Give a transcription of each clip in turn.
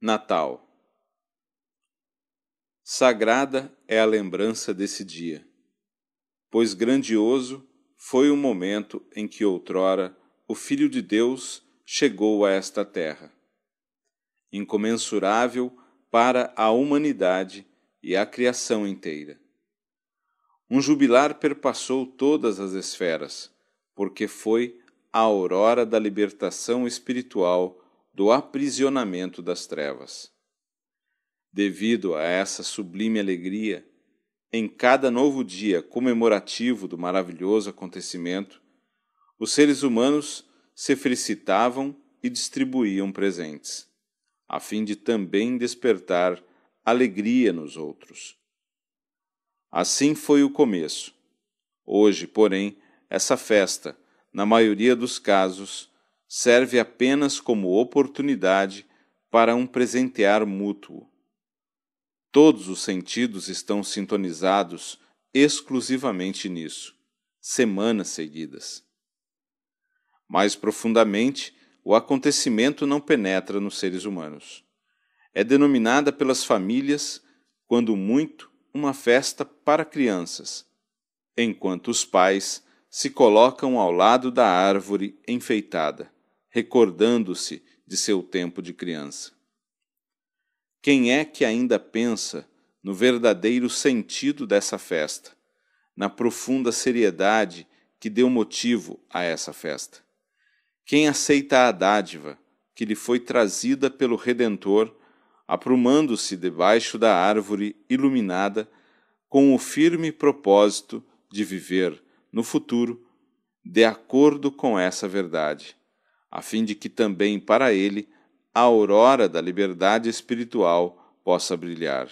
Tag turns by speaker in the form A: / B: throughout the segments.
A: Natal Sagrada é a lembrança desse dia, pois grandioso foi o momento em que outrora o Filho de Deus chegou a esta terra. Incomensurável para a humanidade e a criação inteira. Um jubilar perpassou todas as esferas, porque foi a aurora da libertação espiritual do aprisionamento das trevas. Devido a essa sublime alegria, em cada novo dia comemorativo do maravilhoso acontecimento, os seres humanos se felicitavam e distribuíam presentes, a fim de também despertar alegria nos outros. Assim foi o começo. Hoje, porém, essa festa, na maioria dos casos, serve apenas como oportunidade para um presentear mútuo. Todos os sentidos estão sintonizados exclusivamente nisso, semanas seguidas. Mais profundamente, o acontecimento não penetra nos seres humanos. É denominada pelas famílias, quando muito, uma festa para crianças, enquanto os pais se colocam ao lado da árvore enfeitada recordando-se de seu tempo de criança. Quem é que ainda pensa no verdadeiro sentido dessa festa, na profunda seriedade que deu motivo a essa festa? Quem aceita a dádiva que lhe foi trazida pelo Redentor, aprumando-se debaixo da árvore iluminada com o firme propósito de viver, no futuro, de acordo com essa verdade? A fim de que também para ele a aurora da liberdade espiritual possa brilhar.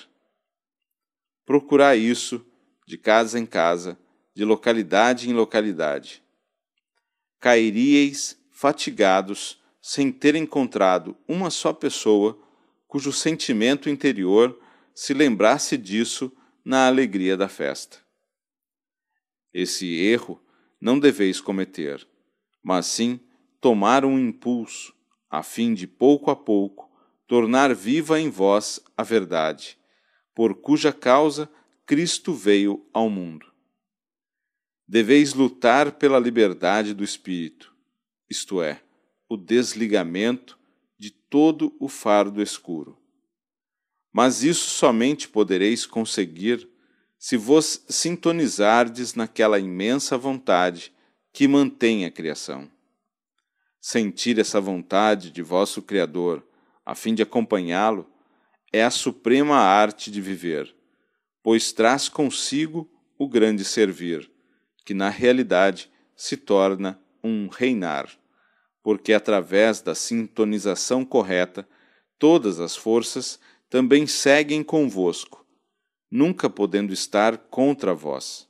A: Procurar isso de casa em casa, de localidade em localidade. Cairíeis fatigados sem ter encontrado uma só pessoa cujo sentimento interior se lembrasse disso na alegria da festa. Esse erro não deveis cometer, mas sim tomar um impulso, a fim de pouco a pouco tornar viva em vós a verdade, por cuja causa Cristo veio ao mundo. Deveis lutar pela liberdade do espírito, isto é, o desligamento de todo o fardo escuro. Mas isso somente podereis conseguir se vos sintonizardes naquela imensa vontade que mantém a criação sentir essa vontade de vosso Criador, a fim de acompanhá-lo, é a suprema arte de viver, pois traz consigo o grande servir, que na realidade se torna um reinar, porque através da sintonização correta, todas as forças também seguem convosco, nunca podendo estar contra vós.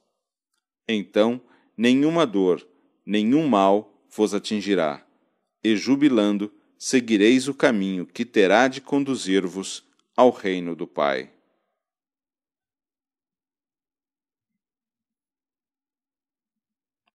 A: Então, nenhuma dor, nenhum mal vos atingirá e jubilando, seguireis o caminho que terá de conduzir-vos ao reino do Pai.